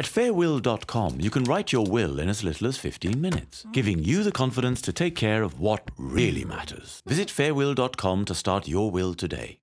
At farewill.com, you can write your will in as little as 15 minutes, giving you the confidence to take care of what really matters. Visit farewill.com to start your will today.